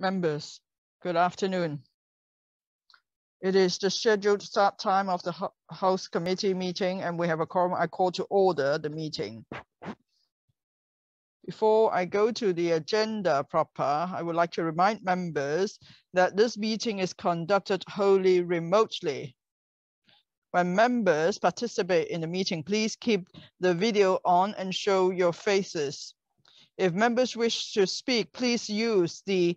Members, good afternoon. It is the scheduled start time of the House Committee meeting and we have a quorum. I call to order the meeting. Before I go to the agenda proper, I would like to remind members that this meeting is conducted wholly remotely. When members participate in the meeting, please keep the video on and show your faces. If members wish to speak, please use the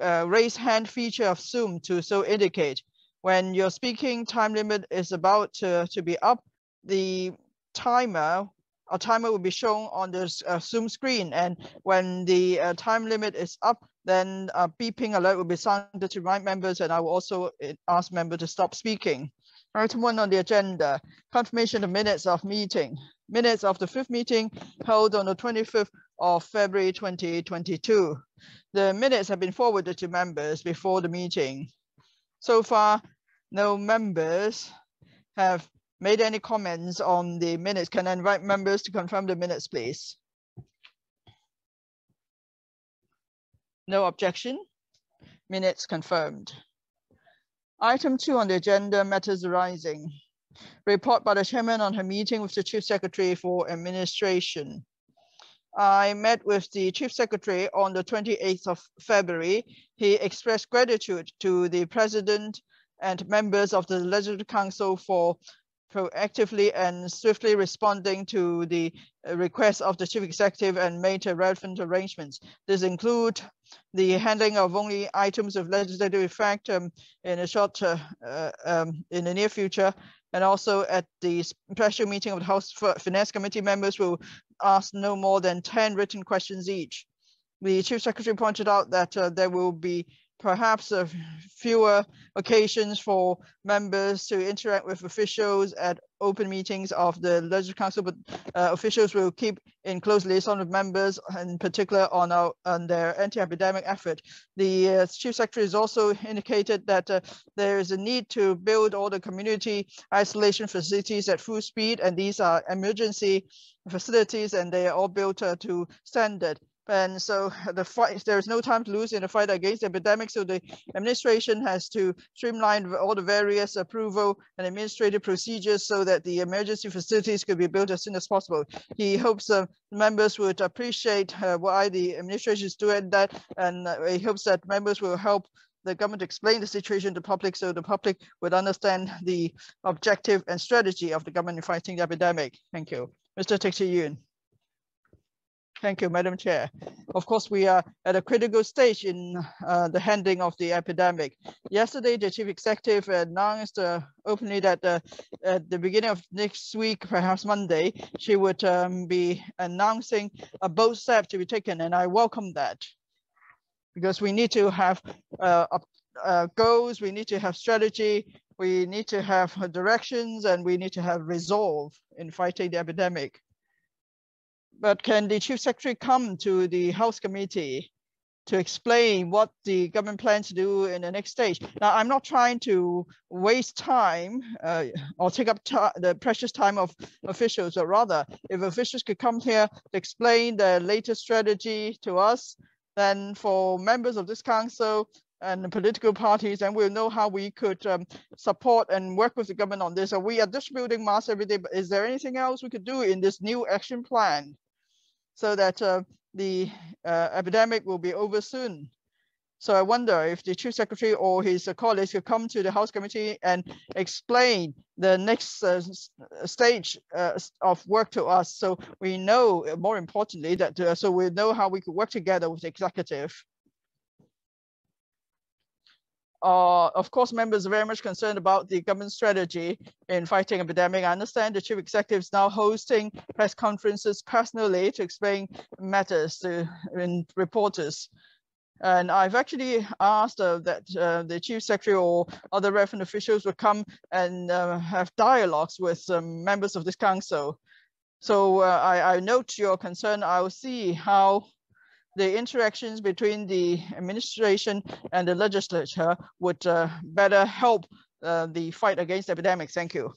uh, raise hand feature of Zoom to so indicate. When your speaking time limit is about to, to be up, the timer a timer will be shown on the uh, Zoom screen. And when the uh, time limit is up, then a beeping alert will be sounded to remind members. And I will also ask members to stop speaking. Item one on the agenda, confirmation of minutes of meeting. Minutes of the fifth meeting held on the 25th of February 2022. The minutes have been forwarded to members before the meeting. So far, no members have made any comments on the minutes. Can I invite members to confirm the minutes, please? No objection. Minutes confirmed. Item two on the agenda, matters arising. Report by the chairman on her meeting with the chief secretary for administration. I met with the chief secretary on the 28th of February. He expressed gratitude to the president and members of the Legislative Council for proactively and swiftly responding to the uh, requests of the chief executive and made relevant arrangements. This include the handling of only items of legislative effect um, in a short, uh, uh, um, in the near future, and also at the special meeting of the House Finance Committee members will ask no more than 10 written questions each. The Chief Secretary pointed out that uh, there will be perhaps a fewer occasions for members to interact with officials at open meetings of the Legislative Council, but uh, officials will keep in close liaison with members, in particular on, our, on their anti-epidemic effort. The uh, Chief Secretary has also indicated that uh, there is a need to build all the community isolation facilities at full speed, and these are emergency facilities, and they are all built uh, to standard. And so the fight, there is no time to lose in the fight against the epidemic. So the administration has to streamline all the various approval and administrative procedures so that the emergency facilities could be built as soon as possible. He hopes uh, members would appreciate uh, why the administration is doing that. And uh, he hopes that members will help the government explain the situation to the public so the public would understand the objective and strategy of the government in fighting the epidemic. Thank you. Mr. Teck Yoon. Thank you, Madam Chair. Of course, we are at a critical stage in uh, the handling of the epidemic. Yesterday, the chief executive announced uh, openly that uh, at the beginning of next week, perhaps Monday, she would um, be announcing a bold step to be taken, and I welcome that because we need to have uh, uh, goals, we need to have strategy, we need to have directions, and we need to have resolve in fighting the epidemic but can the chief secretary come to the House committee to explain what the government plans to do in the next stage. Now, I'm not trying to waste time uh, or take up the precious time of officials, or rather if officials could come here to explain their latest strategy to us, then for members of this council and political parties, then we'll know how we could um, support and work with the government on this. So we are distributing masks every day, but is there anything else we could do in this new action plan? So that uh, the uh, epidemic will be over soon. So I wonder if the chief secretary or his uh, colleagues could come to the House committee and explain the next uh, stage uh, of work to us. So we know, uh, more importantly, that uh, so we know how we could work together with the executive uh, of course, members are very much concerned about the government strategy in fighting epidemic. I understand the chief executive is now hosting press conferences personally to explain matters to reporters. And I've actually asked uh, that uh, the chief secretary or other relevant officials would come and uh, have dialogues with um, members of this council. So uh, I, I note your concern. I will see how the interactions between the administration and the legislature would uh, better help uh, the fight against epidemics. Thank you.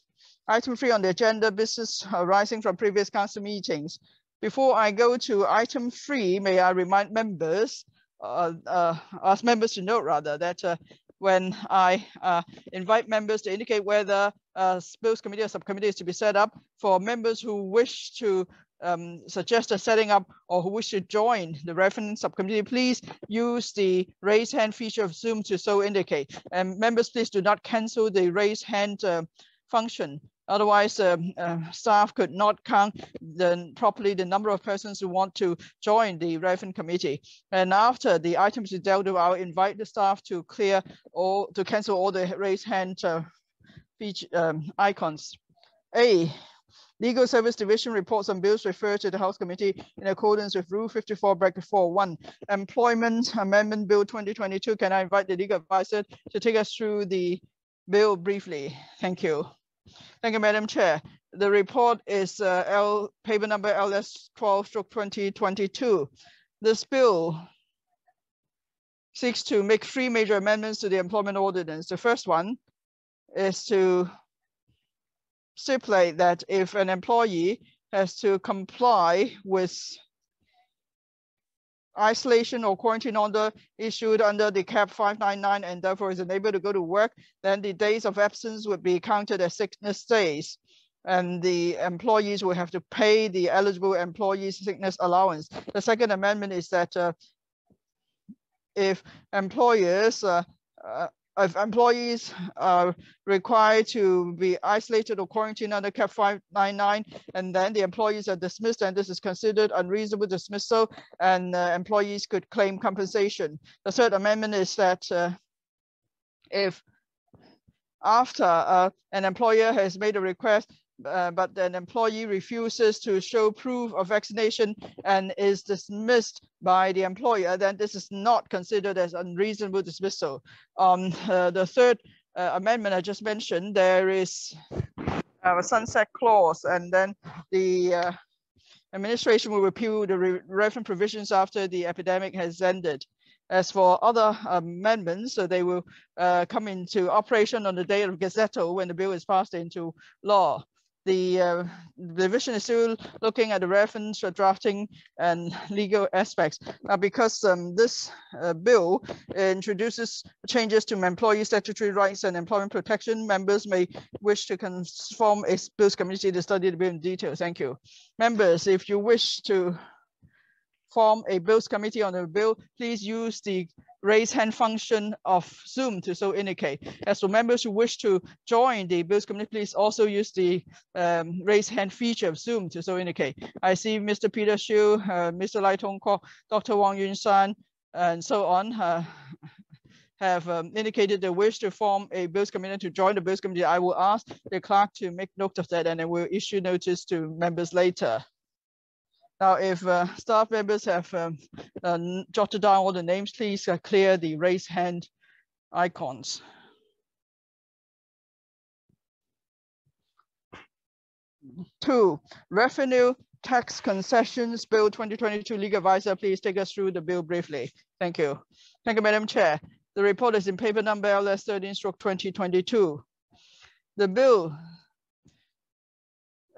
Item three on the agenda, business arising from previous council meetings. Before I go to item three, may I remind members uh, uh, ask members to note rather that uh, when I uh, invite members to indicate whether a bills committee or subcommittee is to be set up for members who wish to um, suggest a setting up or who wish to join the reference subcommittee, please use the raise hand feature of Zoom to so indicate. And members, please do not cancel the raise hand uh, function. Otherwise, uh, uh, staff could not count the, properly the number of persons who want to join the reference committee. And after the items is dealt with, I'll invite the staff to clear or to cancel all the raise hand uh, feature, um, icons. A, Legal Service Division reports on bills referred to the House Committee in accordance with Rule 54, bracket 4.1. Employment Amendment Bill 2022. Can I invite the legal advisor to take us through the bill briefly? Thank you. Thank you, Madam Chair. The report is uh, L paper number LS 12 stroke 2022. This bill seeks to make three major amendments to the employment ordinance. The first one is to stipulate that if an employee has to comply with isolation or quarantine order issued under the CAP 599 and therefore is unable to go to work, then the days of absence would be counted as sickness days. And the employees will have to pay the eligible employees sickness allowance. The second amendment is that uh, if employers uh, uh, if employees are required to be isolated or quarantined under CAP 599, and then the employees are dismissed, and this is considered unreasonable dismissal, and uh, employees could claim compensation. The third amendment is that uh, if after uh, an employer has made a request uh, but an employee refuses to show proof of vaccination and is dismissed by the employer, then this is not considered as unreasonable dismissal. Um, uh, the third uh, amendment I just mentioned, there is a sunset clause and then the uh, administration will repeal the re relevant provisions after the epidemic has ended. As for other amendments, so they will uh, come into operation on the day of Gazetto when the bill is passed into law the uh, division is still looking at the reference drafting and legal aspects. Now, because um, this uh, bill introduces changes to employee statutory rights and employment protection, members may wish to form a bills committee to study the bill in detail. Thank you. Members, if you wish to form a bills committee on the bill, please use the raise hand function of Zoom to so indicate. As for members who wish to join the Bills Committee, please also use the um, raise hand feature of Zoom to so indicate. I see Mr. Peter Shiu, uh, Mr. Lai Tung-kwok, Dr. Wang Yunshan, and so on. Uh, have um, indicated their wish to form a Bills Committee to join the Bills Committee, I will ask the clerk to make note of that and then we'll issue notice to members later. Now, if uh, staff members have um, uh, jotted down all the names, please uh, clear the raise hand icons. Two, Revenue Tax Concessions Bill 2022 Legal Advisor, please take us through the bill briefly. Thank you. Thank you, Madam Chair. The report is in paper number LS 13 stroke 2022. The bill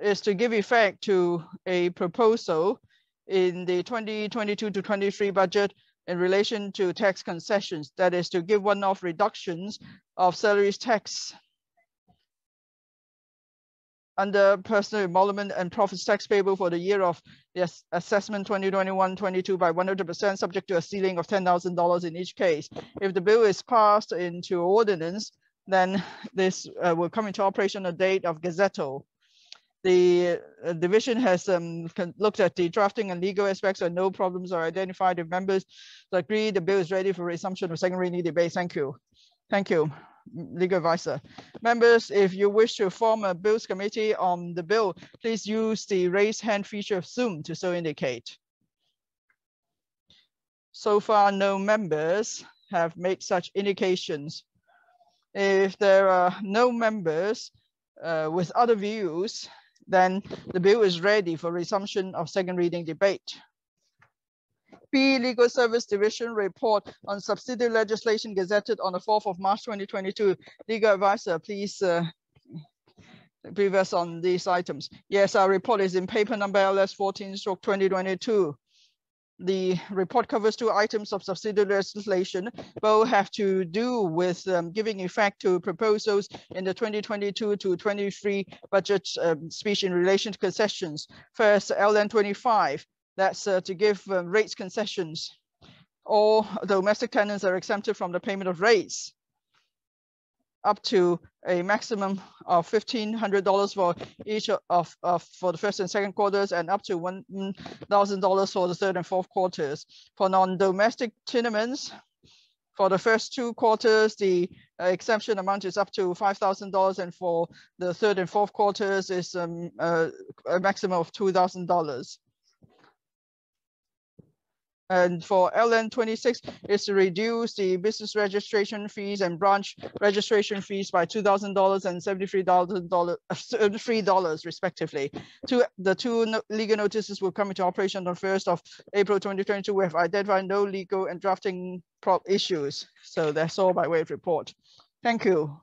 is to give effect to a proposal in the 2022 to 23 budget in relation to tax concessions, that is to give one-off reductions of salaries tax under personal emolument and profits tax payable for the year of the assessment 2021-22 by 100% subject to a ceiling of $10,000 in each case. If the bill is passed into ordinance, then this uh, will come into operation on the date of Gazetto the uh, division has um, looked at the drafting and legal aspects and no problems are identified. If members agree, the bill is ready for resumption of second reading debate. Thank you. Thank you, legal advisor. Members, if you wish to form a bills committee on the bill, please use the raise hand feature of Zoom to so indicate. So far, no members have made such indications. If there are no members uh, with other views, then the bill is ready for resumption of second reading debate. B Legal Service Division report on subsidiary legislation gazetted on the 4th of March 2022. Legal advisor, please uh, brief us on these items. Yes, our report is in paper number LS 14 stroke 2022. The report covers two items of subsidiary legislation. Both have to do with um, giving effect to proposals in the 2022 to 23 budget um, speech in relation to concessions. First, LN 25, that's uh, to give um, rates concessions. All domestic tenants are exempted from the payment of rates up to a maximum of $1,500 for each of, of, for the first and second quarters and up to $1,000 for the third and fourth quarters. For non-domestic tenements, for the first two quarters, the uh, exemption amount is up to $5,000 and for the third and fourth quarters is um, uh, a maximum of $2,000. And for LN26 is to reduce the business registration fees and branch registration fees by $2,000 and $73, uh, $73 respectively. Two, the two no legal notices will come into operation on 1st of April 2022. We have identified no legal and drafting prop issues. So that's all by way of report. Thank you.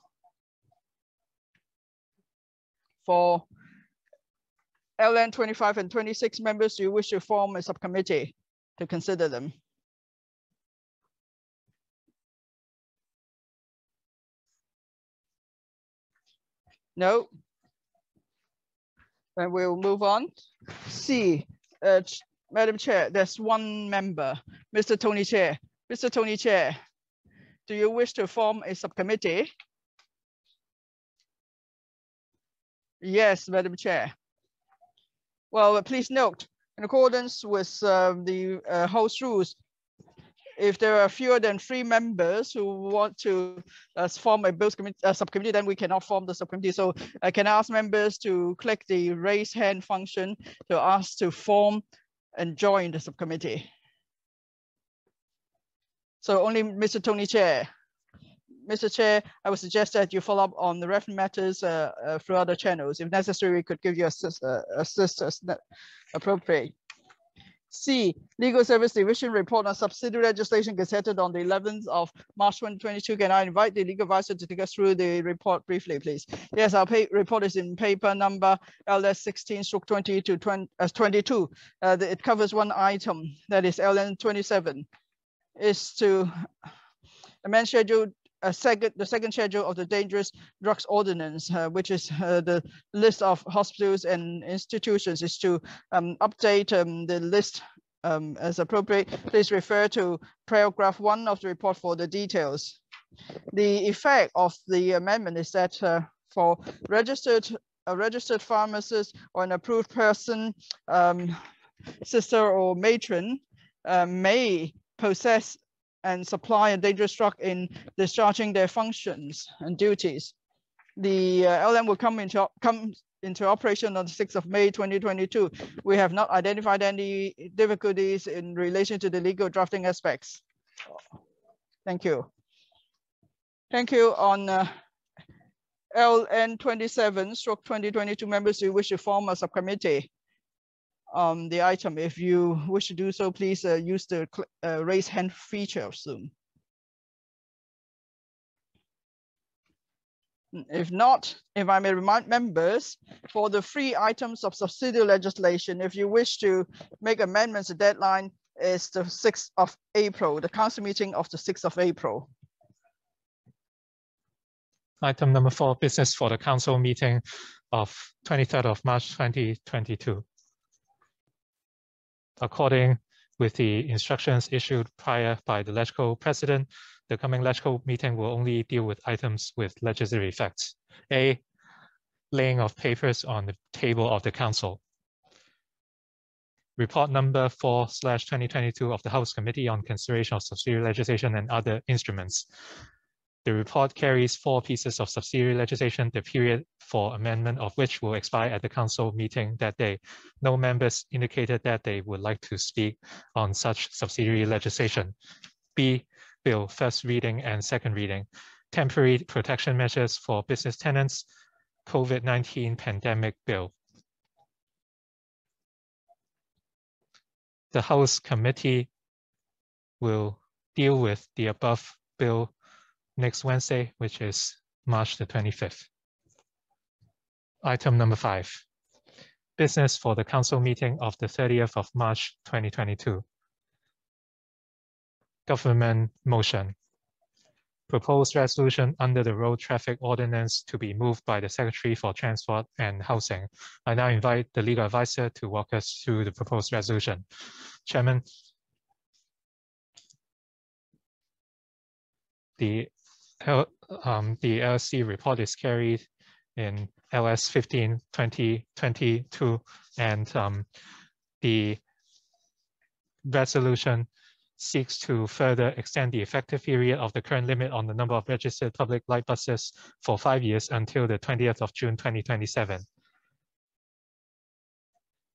For LN 25 and 26 members, do you wish to form a subcommittee? To consider them. No. Then we'll move on. C, uh, Madam Chair, there's one member, Mr. Tony Tse. Mr. Tony Tse, do you wish to form a subcommittee? Yes, Madam Chair. Well, please note, in accordance with uh, the uh, House rules, if there are fewer than three members who want to uh, form a bills uh, subcommittee, then we cannot form the subcommittee. So I can ask members to click the raise hand function to ask to form and join the subcommittee. So only Mr. Tony Tse. Mr. Chair, I would suggest that you follow up on the relevant matters uh, uh, through other channels. If necessary, we could give you assist, uh, assist as appropriate. C, Legal Service Division report on subsidiary legislation gazetted on the 11th of March 2022. Can I invite the legal advisor to take us through the report briefly, please? Yes, our report is in paper number LS 16 stroke 20 to 20, uh, 22. Uh, the, it covers one item, that is LN 27, is to amend schedule second, the second schedule of the dangerous drugs ordinance, uh, which is uh, the list of hospitals and institutions, is to um, update um, the list um, as appropriate. Please refer to paragraph one of the report for the details. The effect of the amendment is that uh, for registered a registered pharmacist or an approved person, um, sister or matron uh, may possess and supply a dangerous drug in discharging their functions and duties. The uh, LN will come into come into operation on the 6th of May 2022. We have not identified any difficulties in relation to the legal drafting aspects. Thank you. Thank you on uh, LN 27 stroke 2022 members who wish to form a subcommittee um, the item. If you wish to do so, please uh, use the uh, raise hand feature of Zoom. If not, if I may remind members, for the three items of subsidiary legislation, if you wish to make amendments, the deadline is the 6th of April, the council meeting of the 6th of April. Item number four, business for the council meeting of 23rd of March 2022 according with the instructions issued prior by the LegCo president, the coming LegCo meeting will only deal with items with legislative effects. A, laying of papers on the table of the council. Report number 4 slash 2022 of the House Committee on Consideration of Subsidiary Legislation and Other Instruments. The report carries four pieces of subsidiary legislation, the period for amendment of which will expire at the council meeting that day. No members indicated that they would like to speak on such subsidiary legislation. B, bill first reading and second reading. Temporary protection measures for business tenants, COVID-19 pandemic bill. The House Committee will deal with the above bill next Wednesday, which is March the 25th. Item number five, business for the council meeting of the 30th of March 2022. government motion. Proposed resolution under the road traffic ordinance to be moved by the Secretary for Transport and Housing. I now invite the legal advisor to walk us through the proposed resolution. Chairman. The, Um, the LSC report is carried in LS 15 2022 and um, the resolution seeks to further extend the effective period of the current limit on the number of registered public light buses for five years until the 20th of June 2027.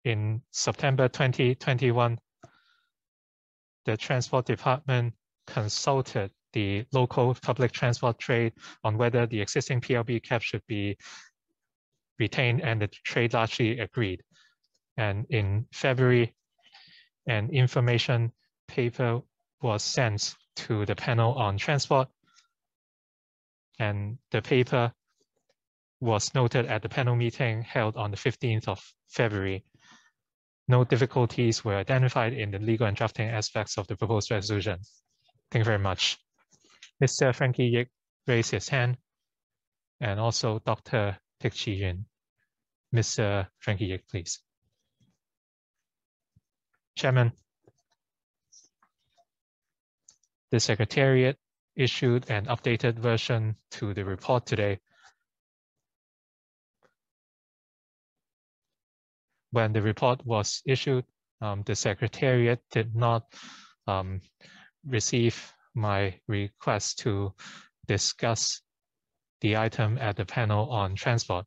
In September 2021, the Transport Department consulted the local public transport trade on whether the existing PLB cap should be retained and the trade largely agreed. And in February, an information paper was sent to the panel on transport. And the paper was noted at the panel meeting held on the 15th of February. No difficulties were identified in the legal and drafting aspects of the proposed resolution. Thank you very much. Mr. Frankie Yik raised his hand and also Dr. Tik Chi-yuen. Mr. Frankie Yik, please. Chairman, the Secretariat issued an updated version to the report today. When the report was issued, um, the Secretariat did not um, receive my request to discuss the item at the panel on transport.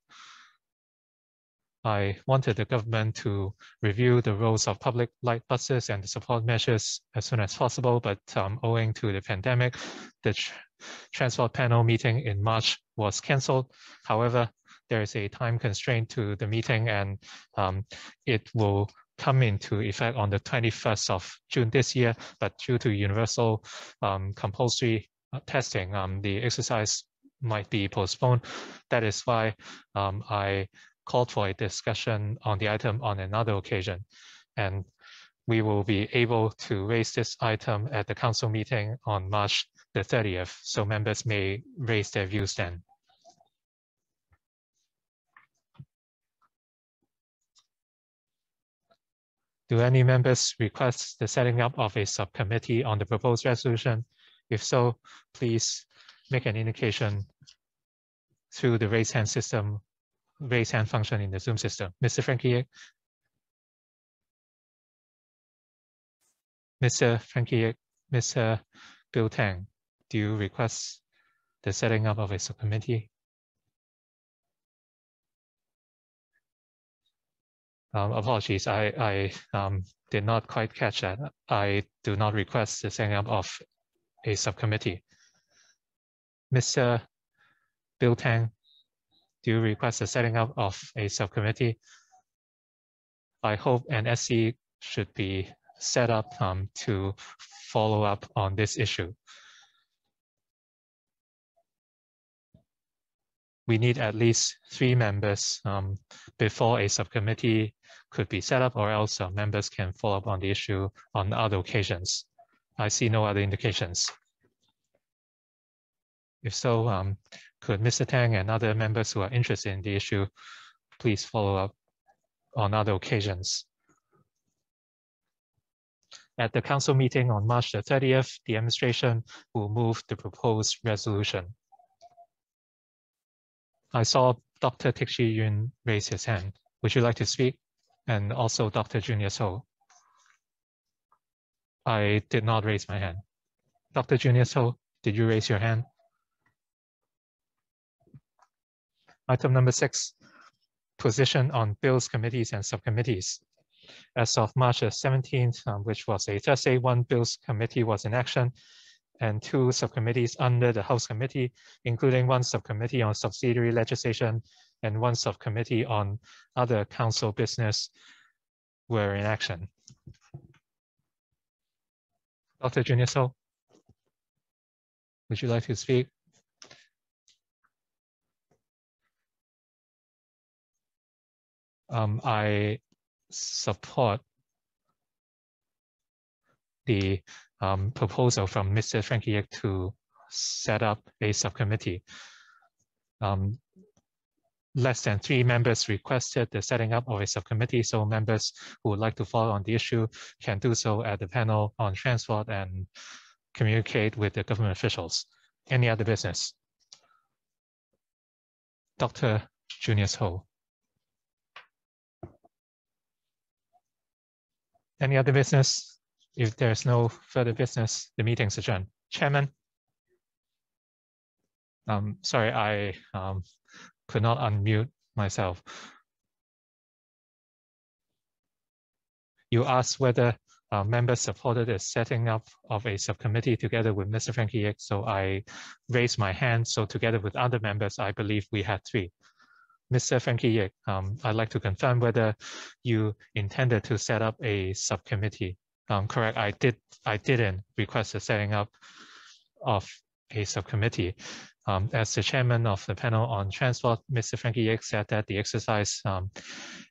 I wanted the government to review the roles of public light buses and the support measures as soon as possible, but um, owing to the pandemic, the tr transport panel meeting in March was cancelled. However, there is a time constraint to the meeting and um, it will come into effect on the 21st of June this year, but due to universal um, compulsory uh, testing, um, the exercise might be postponed. That is why um, I called for a discussion on the item on another occasion. And we will be able to raise this item at the council meeting on March the 30th, so members may raise their views then. Do any members request the setting up of a subcommittee on the proposed resolution? If so, please make an indication through the raise hand system raise hand function in the Zoom system. Mr. Frankie Mr. Frankie Mr. Bill Tang, do you request the setting up of a subcommittee? Um, apologies, I, I um, did not quite catch that. I do not request the setting up of a subcommittee. Mr. Bill Tang, do you request the setting up of a subcommittee? I hope an SC should be set up um, to follow up on this issue. We need at least three members um, before a subcommittee could be set up or else uh, members can follow up on the issue on other occasions. I see no other indications. If so, um, could Mr. Tang and other members who are interested in the issue please follow up on other occasions? At the council meeting on March the 30th, the administration will move the proposed resolution. I saw Dr. Tik Chi-yuen raise his hand. Would you like to speak? And also Dr. Junius Ho. I did not raise my hand. Dr. Junius Ho, did you raise your hand? Item number six, position on bills committees and subcommittees. As of March 17th, um, which was a Thursday, one bills committee was in action and two subcommittees under the House Committee, including one subcommittee on subsidiary legislation and one subcommittee on other council business were in action. Dr. Junius Ho, would you like to speak? um, I support the um, proposal from Mr. Frankie Yik to set up a subcommittee. Um, less than three members requested the setting up of a subcommittee, so members who would like to follow on the issue can do so at the panel on transport and communicate with the government officials. Any other business? Dr. Junius Ho. Any other business? If there's no further business, the meeting's adjourned. Chairman? Um, sorry, I um, could not unmute myself. You asked whether uh, members supported the setting up of a subcommittee together with Mr. Frankie Yik, so I raised my hand. So together with other members, I believe we had three. Mr. Frankie Yik, um, I'd like to confirm whether you intended to set up a subcommittee. Um, correct, I did. I didn't request the setting up of a subcommittee. Um, as the chairman of the panel on transport, Mr. Frankie Yik said that the exercise um,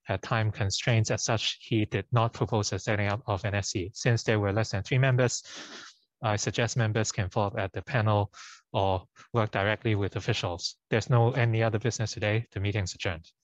had time constraints. As such, he did not propose the setting up of an SC. Since there were less than three members, I suggest members can follow up at the panel or work directly with officials. There's no any other business today. The meeting's adjourned.